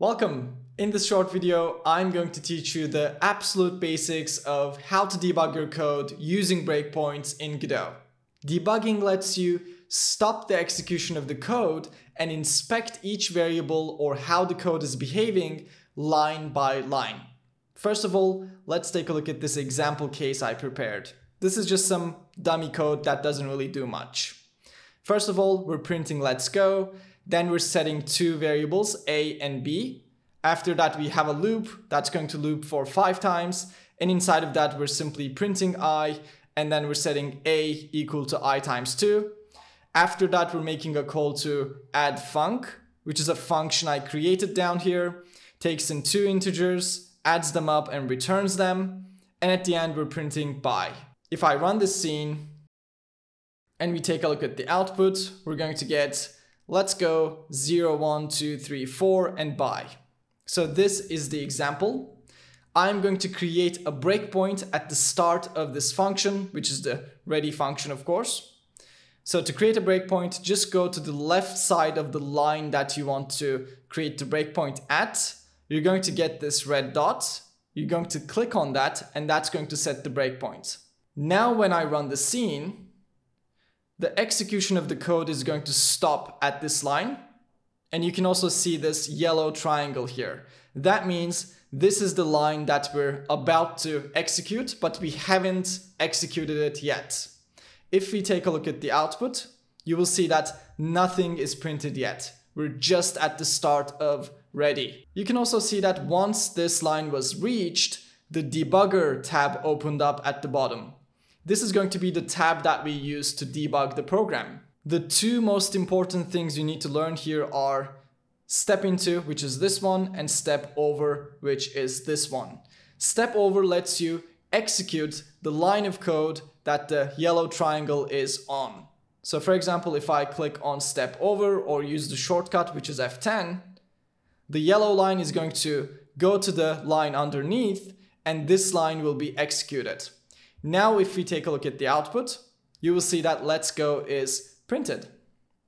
Welcome! In this short video, I'm going to teach you the absolute basics of how to debug your code using breakpoints in Godot. Debugging lets you stop the execution of the code and inspect each variable or how the code is behaving line by line. First of all, let's take a look at this example case I prepared. This is just some dummy code that doesn't really do much. First of all, we're printing let's go, then we're setting two variables, a and b. After that, we have a loop that's going to loop for five times. And inside of that, we're simply printing i, and then we're setting a equal to i times two. After that, we're making a call to add func, which is a function I created down here, takes in two integers, adds them up and returns them. And at the end, we're printing bye. If I run this scene and we take a look at the output, we're going to get Let's go 0, 1, 2, 3, 4 and bye. So this is the example. I'm going to create a breakpoint at the start of this function, which is the ready function, of course. So to create a breakpoint, just go to the left side of the line that you want to create the breakpoint at. You're going to get this red dot. You're going to click on that, and that's going to set the breakpoint. Now when I run the scene, the execution of the code is going to stop at this line. And you can also see this yellow triangle here. That means this is the line that we're about to execute, but we haven't executed it yet. If we take a look at the output, you will see that nothing is printed yet. We're just at the start of ready. You can also see that once this line was reached, the debugger tab opened up at the bottom. This is going to be the tab that we use to debug the program. The two most important things you need to learn here are step into, which is this one, and step over, which is this one. Step over lets you execute the line of code that the yellow triangle is on. So for example, if I click on step over or use the shortcut, which is F10, the yellow line is going to go to the line underneath and this line will be executed. Now if we take a look at the output, you will see that let's go is printed.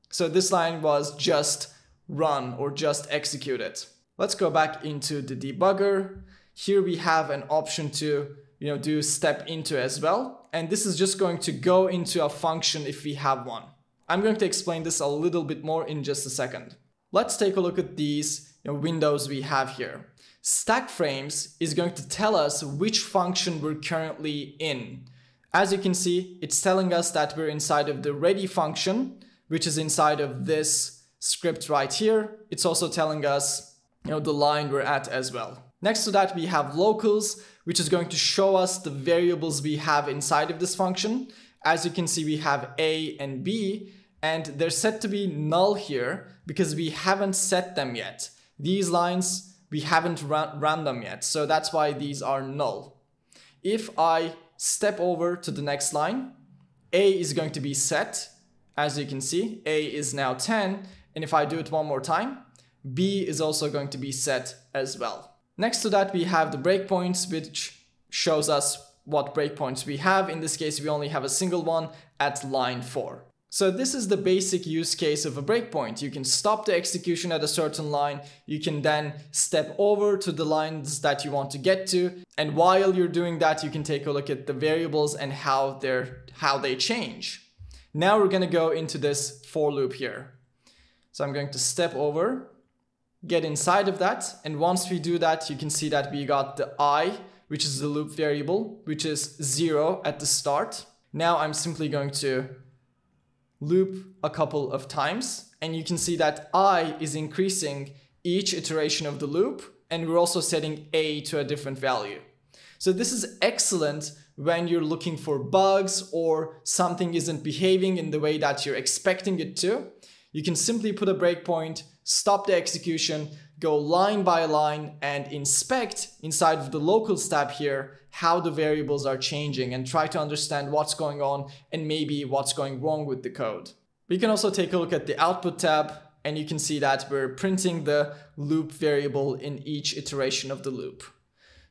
So this line was just run or just executed. Let's go back into the debugger. Here we have an option to you know, do step into as well. And this is just going to go into a function if we have one. I'm going to explain this a little bit more in just a second. Let's take a look at these you know, windows we have here. Stack frames is going to tell us which function we're currently in. As you can see, it's telling us that we're inside of the ready function, which is inside of this script right here. It's also telling us you know, the line we're at as well. Next to that, we have locals, which is going to show us the variables we have inside of this function. As you can see, we have A and B, and they're set to be null here because we haven't set them yet. These lines we haven't ran, them yet. So that's why these are null. If I step over to the next line, A is going to be set. As you can see, A is now 10. And if I do it one more time, B is also going to be set as well. Next to that, we have the breakpoints, which shows us what breakpoints we have. In this case, we only have a single one at line 4. So this is the basic use case of a breakpoint. You can stop the execution at a certain line. You can then step over to the lines that you want to get to. And while you're doing that, you can take a look at the variables and how they're how they change. Now we're going to go into this for loop here. So I'm going to step over, get inside of that. And once we do that, you can see that we got the i, which is the loop variable, which is zero at the start. Now I'm simply going to loop a couple of times and you can see that i is increasing each iteration of the loop and we're also setting a to a different value. So this is excellent when you're looking for bugs or something isn't behaving in the way that you're expecting it to. You can simply put a breakpoint, stop the execution, go line by line and inspect inside of the locals tab here how the variables are changing and try to understand what's going on and maybe what's going wrong with the code. We can also take a look at the output tab and you can see that we're printing the loop variable in each iteration of the loop.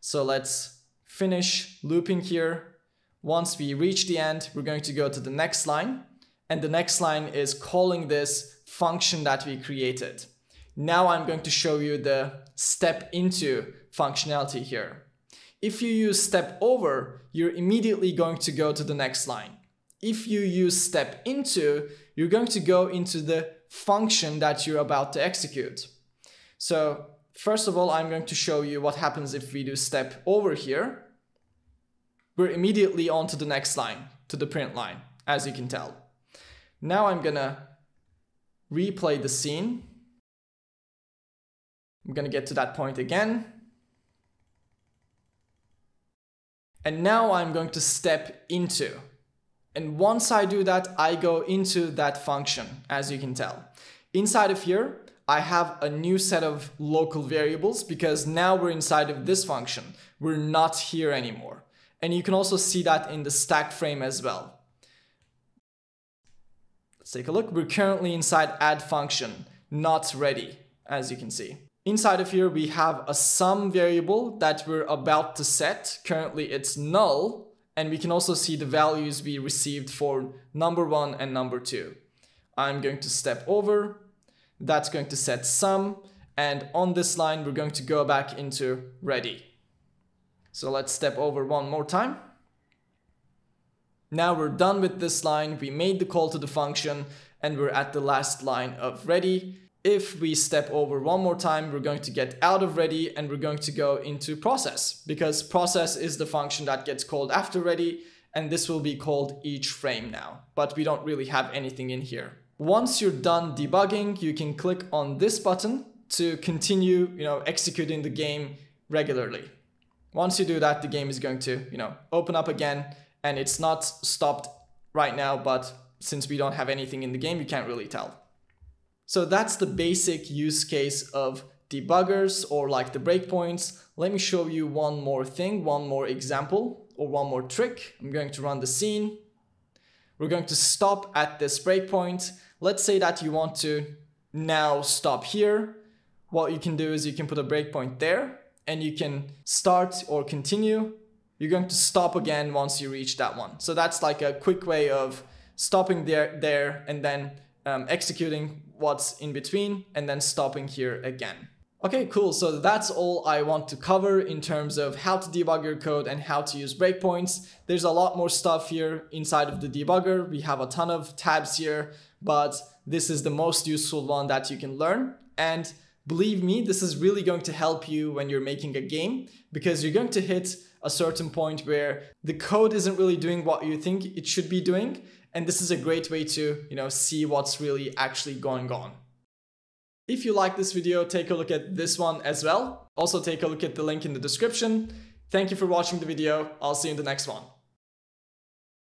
So let's finish looping here. Once we reach the end, we're going to go to the next line and the next line is calling this function that we created. Now I'm going to show you the step into functionality here. If you use step over, you're immediately going to go to the next line. If you use step into, you're going to go into the function that you're about to execute. So first of all, I'm going to show you what happens if we do step over here. We're immediately on to the next line, to the print line, as you can tell. Now I'm gonna replay the scene. I'm gonna get to that point again. And now I'm going to step into. And once I do that, I go into that function, as you can tell. Inside of here, I have a new set of local variables because now we're inside of this function. We're not here anymore. And you can also see that in the stack frame as well. Take a look. We're currently inside add function, not ready, as you can see. Inside of here, we have a sum variable that we're about to set. Currently it's null. And we can also see the values we received for number one and number two. I'm going to step over. That's going to set sum. And on this line, we're going to go back into ready. So let's step over one more time. Now we're done with this line. We made the call to the function and we're at the last line of ready if we step over one more time, we're going to get out of ready and we're going to go into process because process is the function that gets called after ready and this will be called each frame now, but we don't really have anything in here. Once you're done debugging, you can click on this button to continue, you know, executing the game regularly. Once you do that, the game is going to, you know, open up again and it's not stopped right now, but since we don't have anything in the game, you can't really tell. So that's the basic use case of debuggers or like the breakpoints. Let me show you one more thing, one more example or one more trick. I'm going to run the scene. We're going to stop at this breakpoint. Let's say that you want to now stop here. What you can do is you can put a breakpoint there and you can start or continue. You're going to stop again once you reach that one. So that's like a quick way of stopping there, there and then um, executing what's in between and then stopping here again. Okay, cool. So that's all I want to cover in terms of how to debug your code and how to use breakpoints. There's a lot more stuff here inside of the debugger. We have a ton of tabs here, but this is the most useful one that you can learn. And believe me, this is really going to help you when you're making a game because you're going to hit a certain point where the code isn't really doing what you think it should be doing and this is a great way to, you know, see what's really actually going on. If you like this video, take a look at this one as well. Also take a look at the link in the description. Thank you for watching the video. I'll see you in the next one.